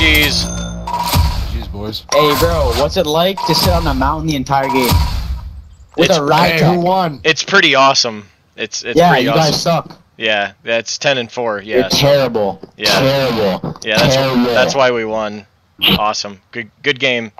GG's. Jeez, boys. Hey, bro, what's it like to sit on a mountain the entire game? With It's- a ride Hey, who won? It's pretty awesome. It's it's Yeah, pretty you awesome. guys suck. Yeah, that's ten and four. You're terrible. Yeah. Terrible. Yeah, that's terrible. that's why we won. Awesome. Good good game.